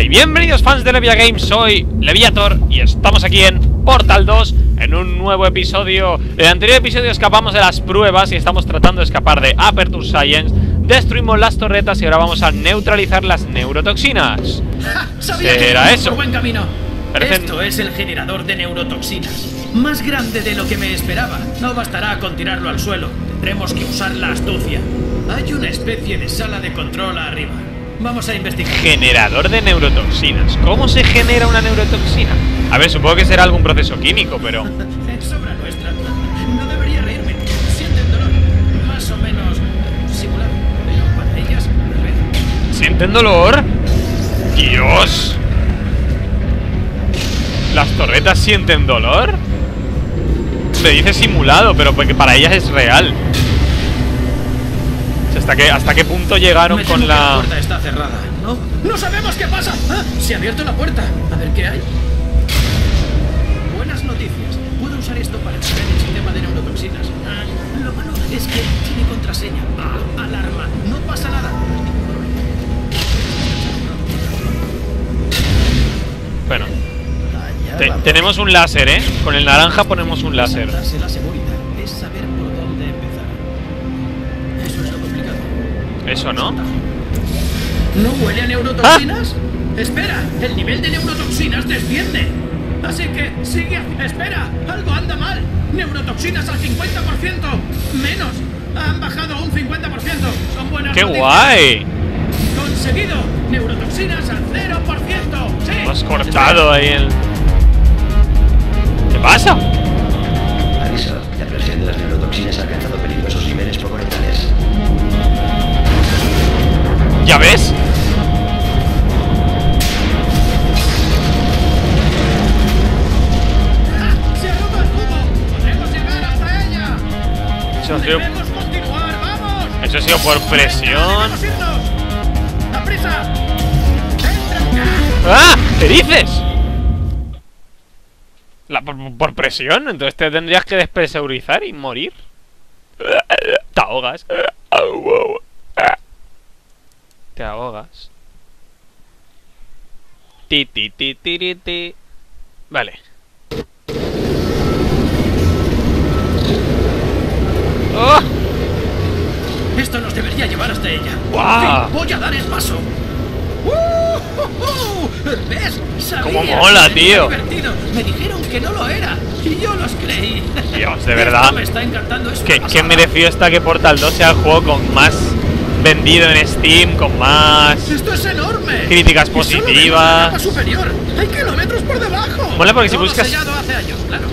Hola y bienvenidos fans de Levia Games, soy Leviator y estamos aquí en Portal 2 en un nuevo episodio. En el anterior episodio escapamos de las pruebas y estamos tratando de escapar de Aperture Science. Destruimos las torretas y ahora vamos a neutralizar las neurotoxinas. Sabía que ¿Será íbamos eso? por buen camino. Parecen- Esto es el generador de neurotoxinas. Más grande de lo que me esperaba. No bastará con tirarlo al suelo. Tendremos que usar la astucia. Hay una especie de sala de control arriba. Vamos a investigar. Generador de neurotoxinas. ¿Cómo se genera una neurotoxina? A ver, supongo que será algún proceso químico, pero... Es nuestra. No debería reírme. Sienten dolor. Más o menos. Pero para ellas. ¿Sienten dolor? ¡Dios! ¿Las torretas sienten dolor? Me dice simulado, pero porque para ellas es real. ¿Hasta qué, ¿Hasta qué punto llegaron Me con la la...? puerta está cerrada. No, no sabemos qué pasa. Ah, se ha abierto la puerta. A ver qué hay. Buenas noticias. Puedo usar esto para extraer el sistema de neurotoxinas. Ah, lo malo es que tiene contraseña. Ah, alarma. No pasa nada. Bueno, Allá te- tenemos un láser, ¿eh? Con el naranja ponemos un láser. La seguridad Eso, ¿no? ¿No huele a neurotoxinas? Espera, el nivel de neurotoxinas desciende. Así que sigue. Espera, algo anda mal. Neurotoxinas al 50%. Menos. Han bajado un 50%. Son buenas ¡Qué noticias. guay! Conseguido. Neurotoxinas al 0%. Sí. Hemos cortado ahí el... ¿Qué pasa? Aviso, la presión de las neurotoxinas ha alcanzado peligrosos niveles poco letales. Hasta ella! Eso ha sido, ¡Debemos continuar! ¡Vamos! eso ha sido por presión. ¡Debemos irnos! ¡A prisa! ¡Entra ya! ¡Ah! ¿Qué dices? La, por, por presión, entonces te tendrías que despresurizar y morir. Te ahogas. Te ahogas. Ti, ti, ti, ti, ti. Vale. ¡Oh! Esto nos debería llevar hasta ella. Fin, voy a dar el paso. ¡Uh! ¿Ves? Sabía ¡Cómo mola, tío! divertido. Me dijeron que no lo era. Y yo los creí. Dios, de verdad. Me está encantando. Es una ¿Qué, merecido está que Portal 2 sea el juego con más vendido en Steam, con más... Esto es enorme. Críticas positivas. superior. Hay kilómetros por debajo. Mola porque si buscas- hace años, claro.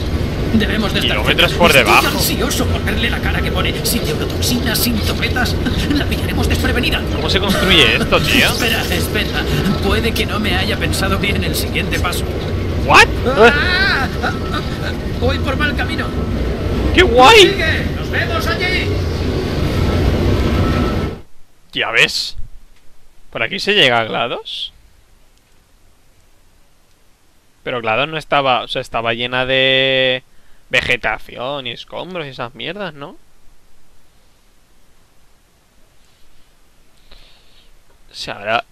Debemos de Kilómetros por debajo. ansioso por verle la cara que pone sin neurotoxinas, sin torretas. La pillaremos desprevenida. ¿Cómo se construye esto, tío? Espera, espera. Puede que no me haya pensado bien el siguiente paso. ¿What? ¡Ah! Ah, ah. Voy por mal camino. ¡Qué guay! ¡Sigue! ¡Nos vemos allí! Ya ves. ¿Por aquí se llega a GLaDOS? Pero GLaDOS no estaba... O sea, estaba llena de... Vegetación y escombros y esas mierdas, ¿no? O sea,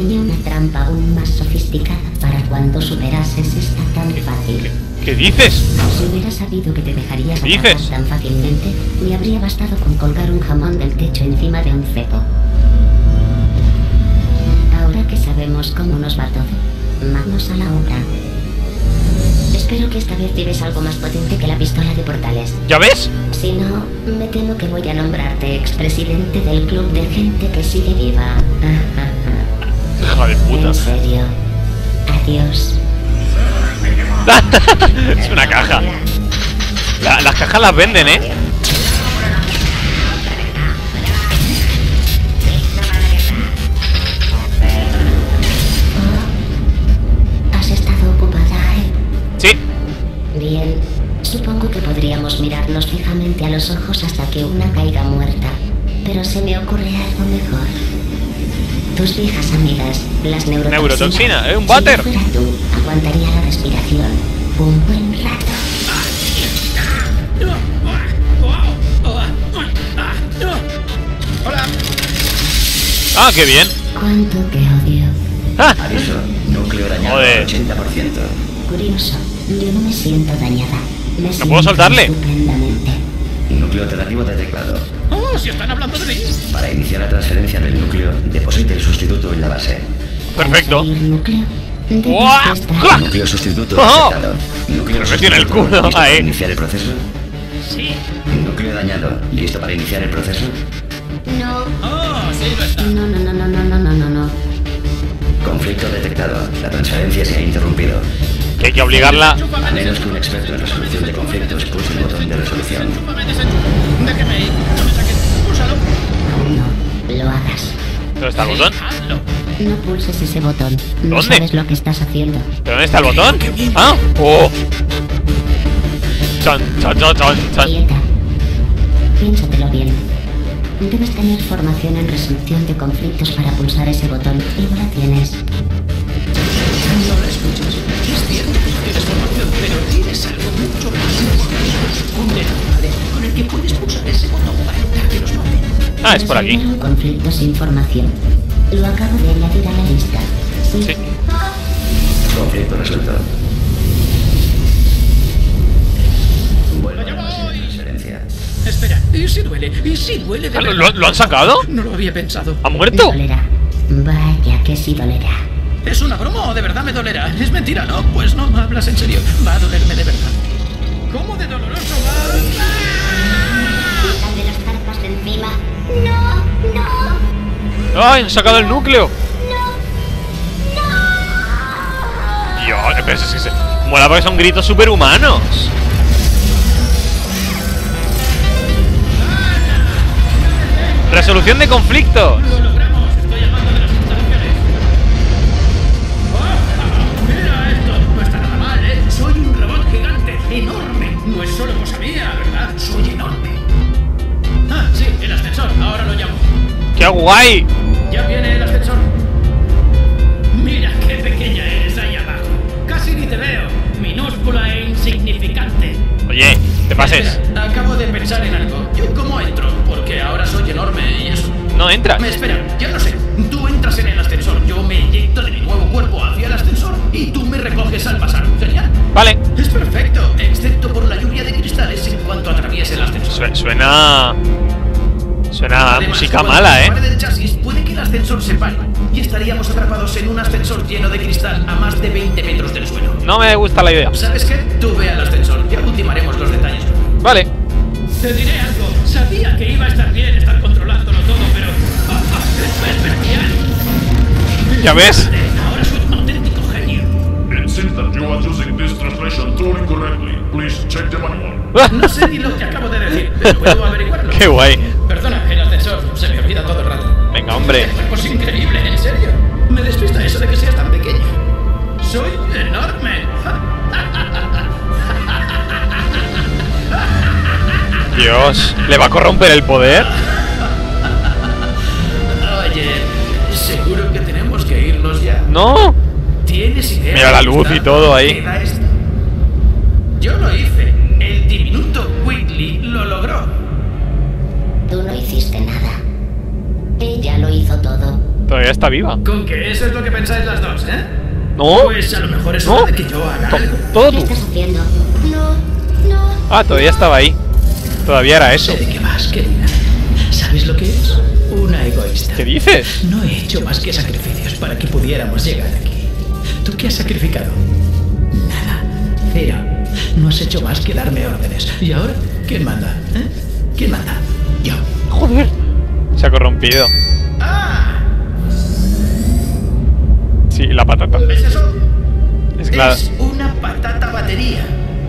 Diseñé una trampa aún más sofisticada para cuando superases esta tan fácil. ¿Qué dices? Si hubiera sabido que te dejarías ¿Qué atrapar dices? tan fácilmente, me habría bastado con colgar un jamón del techo encima de un cepo. Ahora que sabemos cómo nos va todo, manos a la obra. Espero que esta vez lleves algo más potente que la pistola de portales. ¿Ya ves? Si no, me temo que voy a nombrarte expresidente del club de gente que sigue viva. Hija de puta. En serio. Adiós. es una caja. La- las cajas las venden, ¿eh? Has estado ocupada, ¿eh? Sí. Bien. Supongo que podríamos mirarnos fijamente a los ojos hasta que una caiga muerta. Pero se me ocurre algo mejor. Tus viejas amigas, las neurotoxinas. Neurotoxina, ¿eh? Un váter. yo fuera tú, aguantaría la respiración. Un buen rato. Hola. Ah, qué bien. Cuánto te odio. Ah, Aviso, núcleo dañado Joder. al 80%. Curioso. Yo no me siento dañada. Me siento puedo soltarle? Estupendamente núcleo alternativo detectado. ¡Oh, si están hablando de mí! Para iniciar la transferencia del núcleo, deposite el sustituto en la base. Perfecto. ¡Guau! Núcleo sustituto ¡Oh! detectado. Núcleo Me tiene el culo ¿Listo para iniciar el proceso? Sí. Núcleo dañado. ¿Listo para iniciar el proceso? No. ¡Oh, sí, lo está! No, no, no, no, no, no, no, no. Conflicto detectado. La transferencia se ha interrumpido. Que hay que obligarla. A menos que un experto en resolución de conflictos pulse el botón de resolución. Déjeme ir. No lo hagas. ¿Dónde está el botón? No pulses ese botón. No ¿Dónde? sabes lo que estás haciendo. ¿Pero dónde está el botón? Ah, oh. Chan, chan, chan, chan, chan. Quieta. Piénsatelo bien. Debes tener formación en resolución de conflictos para pulsar ese botón y no la tienes. Tienes algo mucho más importante. Un detonador con el que puedes pulsar ese botón para evitar que los maten. Ah, es por aquí. Resolver un conflicto sin formación. Lo acabo de añadir a la lista. Sí. Conflicto. Vuelvo a transferencia. Espera, ¿y si duele? ¿Y si duele de Ah, ¿Lo, lo- han sacado? No lo había pensado. ¿Ha muerto? Dolerá. Vaya que sí dolerá. ¿Es una broma o de verdad me dolerá? Es mentira, ¿no? Pues no, hablas en serio. Va a dolerme de verdad. ¿Cómo de doloroso va? De las carpas de encima. No, no, ¡Ay! Han sacado el núcleo. Dios, pero es que se... Mola porque son gritos superhumanos. Resolución de conflictos. Guay! Ya viene el ascensor. Mira qué pequeña eres ahí abajo. Casi ni te veo. Minúscula e insignificante. Oye, te pases. Espera, acabo de pensar en algo. ¿Yo cómo entro? Porque ahora soy enorme y eso. No entras. Me espera, ya lo sé. Tú entras en el ascensor, yo me inyecto de mi nuevo cuerpo hacia el ascensor y tú me recoges al pasar. Genial. Vale. Es perfecto, excepto por la lluvia de cristales en cuanto atraviese el ascensor. Su- Suena... Suena Además, música mala, ¿eh? del chasis, puede que el ascensor se pare y estaríamos atrapados en un ascensor lleno de cristal a más de 20 metros del suelo. No me gusta la idea. ¿Sabes qué? Tú ve al ascensor, ya ultimaremos los detalles. Vale. Te diré algo. Sabía que iba a estar bien estar controlándolo todo, pero. ¡Ah, ah, ¡Es bestial! ¿Ya ves? Ahora soy un auténtico genio. It seems that you are using this translation totally correctly. Please check the manual. No sé ni lo que acabo de decir, pero puedo averiguarlo. ¡Qué guay! Se me olvida todo el rato. Venga, hombre. El cuerpo es increíble, en serio. Me despista eso de que seas tan pequeño. Soy enorme. Dios, ¿le va a corromper el poder? Oye, seguro que tenemos que irnos ya. No. ¿Tienes idea? Mira la luz y todo ahí. Todavía está viva. Con que eso es lo que pensáis las dos, ¿eh? No. Pues a lo mejor es No. hora de que yo haga algo. todo ¿Qué tú. estás haciendo? No, no. Ah, todavía estaba ahí. Todavía era eso. De qué vas, querida. ¿Sabes lo que es? Una egoísta. ¿Qué dices? No he hecho más que sacrificios para que pudiéramos llegar aquí. ¿Tú qué has sacrificado? Nada. Cero. No has hecho más que darme órdenes. ¿Y ahora? ¿Quién manda? ¿Eh? ¿Quién manda? Yo. Joder. Se ha corrompido. ¡Ah! Sí, la patata. ¿Ves eso? Es claro. Es una patata batería.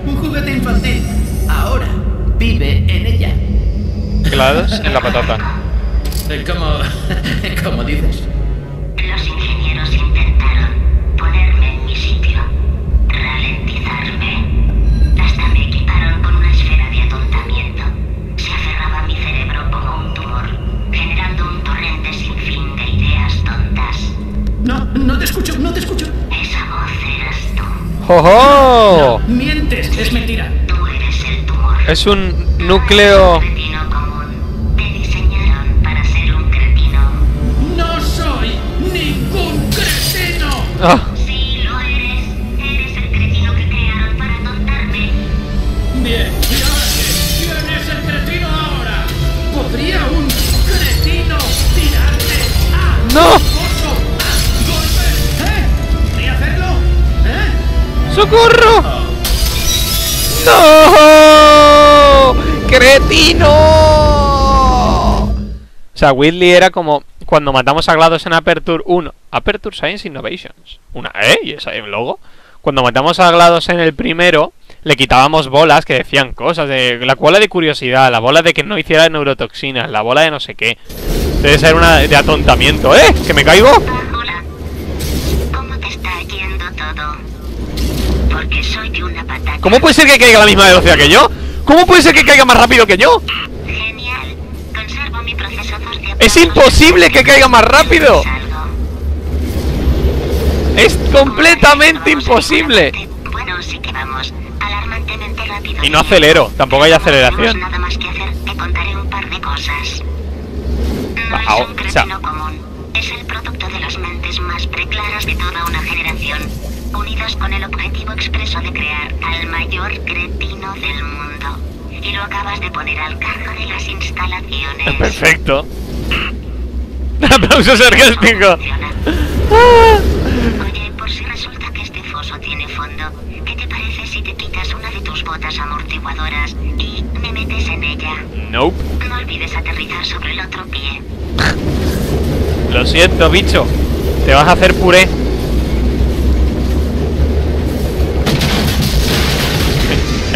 Un juguete infantil. Ahora. Vive en ella. GLaDOS en la patata. Como, como dices. ¡Jojo! Mientes, es mentira. Tú eres el tumor. Es un núcleo... Común. Te diseñaron para ser un cretino. No soy ningún cretino. Ah, Sí, lo eres. Eres el cretino que crearon para atontarme. Bien, ¿y ahora qué? ¿Quién es el cretino ahora? ¿Podría un cretino tirarte a ¡No! ¡Socorro! ¡No! ¡Cretino! O sea, Whitley era como cuando matamos a GLaDOS en Aperture 1. Aperture Science Innovations. Una E y esa el logo. Cuando matamos a GLaDOS en el primero, le quitábamos bolas que decían cosas. de La bola de curiosidad, la bola de que no hiciera neurotoxinas, la bola de no sé qué. Debe ser una de atontamiento. ¡Eh! ¡Que me caigo! Porque soy una patata. ¿Cómo puede ser que caiga a la misma velocidad que yo? ¿Cómo puede ser que caiga más rápido que yo? Genial. Conservo mi procesador de ¡Es imposible que caiga más rápido! ¡Es completamente imposible! Bueno, sí que vamos. Alarmantemente rápido. Y no acelero, tampoco hay aceleración. nada más que hacer. Te contaré un par de cosas. No es un común. Es el producto de las mentes más preclaras de toda una generación, unidas con el objetivo expreso de crear al mayor cretino del mundo. Y lo acabas de poner al cargo de las instalaciones. Perfecto. Aplauso sarcástico. Oye, por si resulta que este foso tiene fondo, ¿qué te parece si te quitas una de tus botas amortiguadoras y me metes en ella? Nope. No olvides aterrizar sobre el otro pie. Lo siento, bicho. Te vas a hacer puré.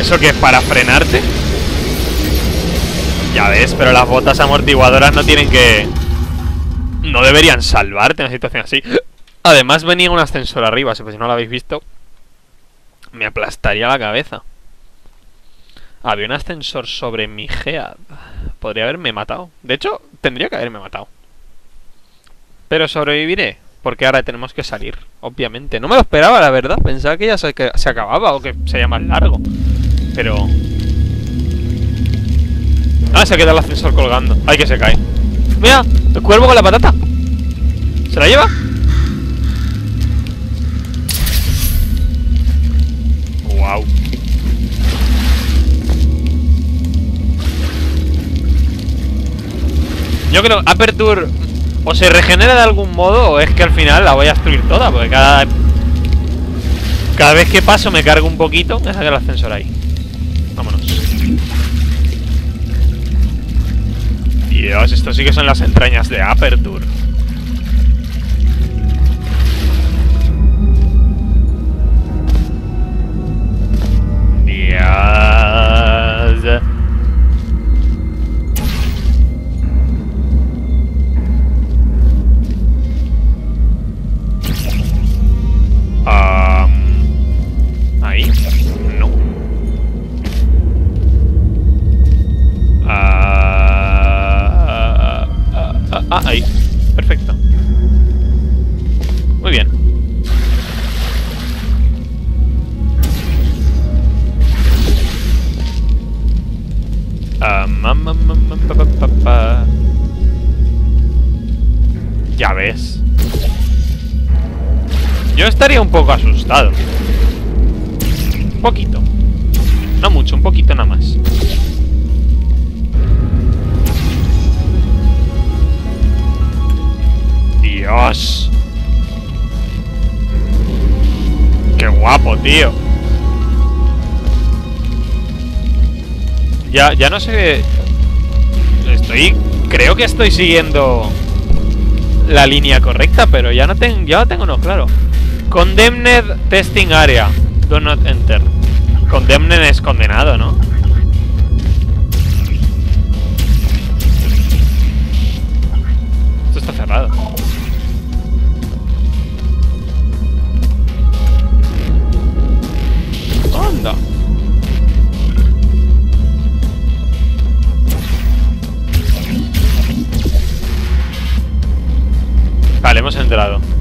¿Eso qué es? ¿Para frenarte? Ya ves, pero las botas amortiguadoras no tienen que... No deberían salvarte en una situación así. Además venía un ascensor arriba, si no lo habéis visto. Me aplastaría la cabeza. Había un ascensor sobre mi Gead. Podría haberme matado. De hecho, tendría que haberme matado. Pero sobreviviré. Porque ahora tenemos que salir, obviamente. No me lo esperaba, la verdad. Pensaba que ya que se acababa o que sería más largo. Pero... Ah, se queda el ascensor colgando. Ay, que se cae. Mira, el cuervo con la patata. ¿Se la lleva? Wow. Yo creo, Aperture o se regenera de algún modo o es que al final la voy a destruir toda, porque cada cada vez que paso me cargo un poquito, me saca el ascensor ahí. Vámonos. Dios, esto sí que son las entrañas de Aperture. Yo estaría un poco asustado. Un poquito. No mucho, un poquito nada más. Dios. Qué guapo, tío. Ya, ya no sé. Estoy. Creo que estoy siguiendo la línea correcta, pero ya no tengo, ya lo tengo no claro. Condemned testing area. Do not enter. Condemned es condenado, ¿no? Esto está cerrado. Anda. Vale, hemos entrado.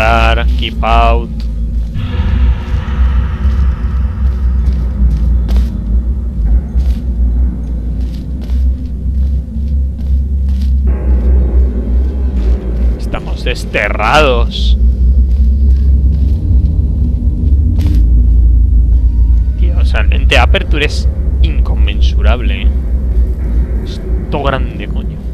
Entrar, keep out. Estamos desterrados. Dios, realmente Aperture es inconmensurable. Es todo grande, coño.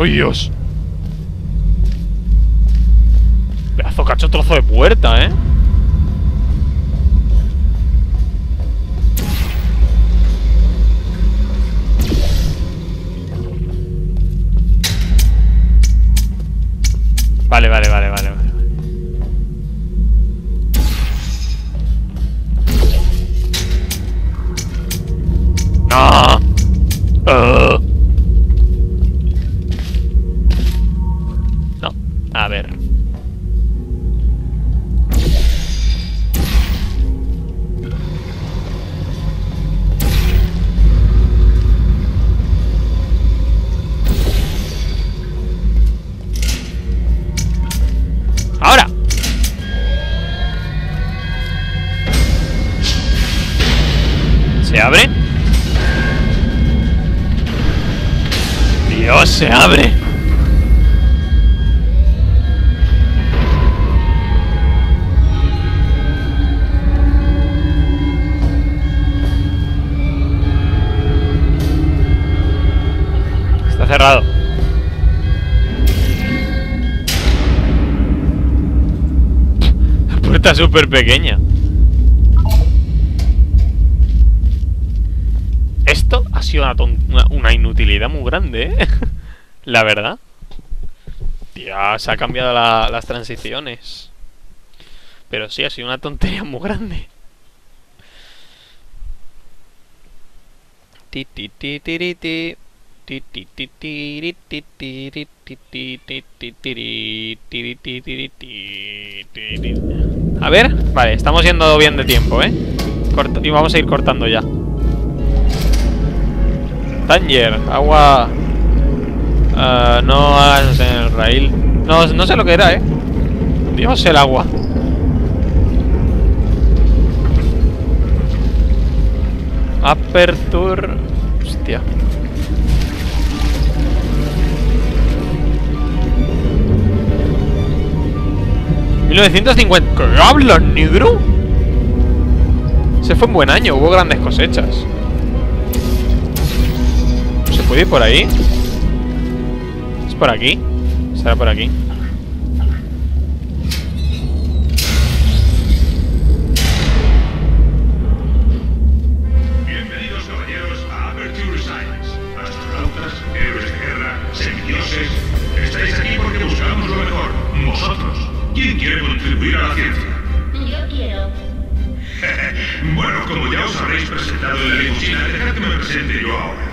¡Oh, Dios! Pedazo cacho trozo de puerta, ¿eh? Vale, vale, vale, vale, se abre! Está cerrado. La puerta es súper pequeña. Esto ha sido una, una- una inutilidad muy grande, ¿eh? La verdad. Ya se ha cambiado la- las transiciones. Pero sí, ha sido una tontería muy grande. A ver, vale, estamos yendo bien de tiempo, ¿eh? Corta- y vamos a ir cortando ya. Tanger, agua. Ah, no hagas el rail. No, no sé lo que era, ¿eh? Dios, el agua. Aperture. Hostia. ¿1950? ¿Qué hablas, negro? Se fue un buen año, hubo grandes cosechas. ¿Se puede ir por ahí? ¿Es por aquí? Será por aquí. Bienvenidos, caballeros, a Aperture Science. Astronautas, héroes de guerra, semidioses. Estáis aquí porque buscamos lo mejor. Vosotros. ¿Quién quiere contribuir a la ciencia? Yo quiero. Bueno, como ya os habréis presentado en la limusina, dejad que me presente yo ahora.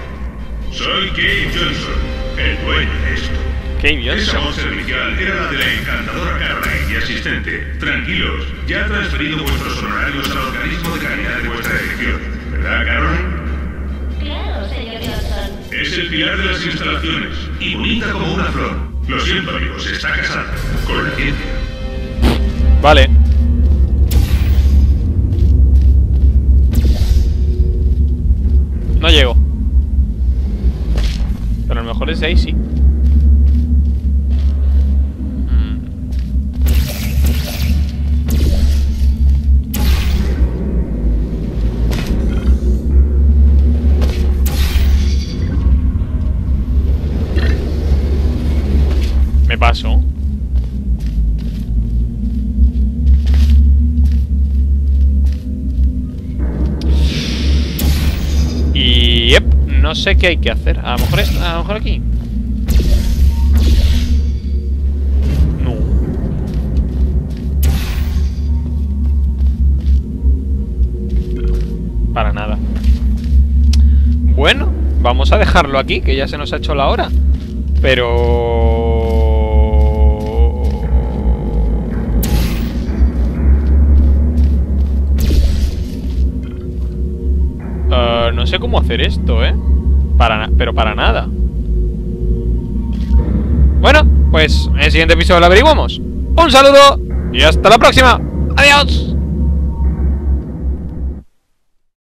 Soy Kate Johnson, el dueño de esto. Cave Esa Johnson. voz servicial era la de la encantadora Caroline y asistente. Tranquilos, ya he transferido vuestros honorarios al organismo de calidad de vuestra elección. ¿Verdad, Caroline? Claro, señor Johnson. Es el pilar de las instalaciones y bonita como una flor. Lo siento, amigos, está casada con la ciencia. Vale. Pero a sé qué hay que hacer. A lo mejor es, a lo mejor aquí. No. Para nada. Bueno, vamos a dejarlo aquí, que ya se nos ha hecho la hora. Pero... Pero no sé cómo hacer esto, ¿eh? Pero para nada. Bueno, pues en el siguiente episodio lo averiguamos. Un saludo y hasta la próxima. Adiós.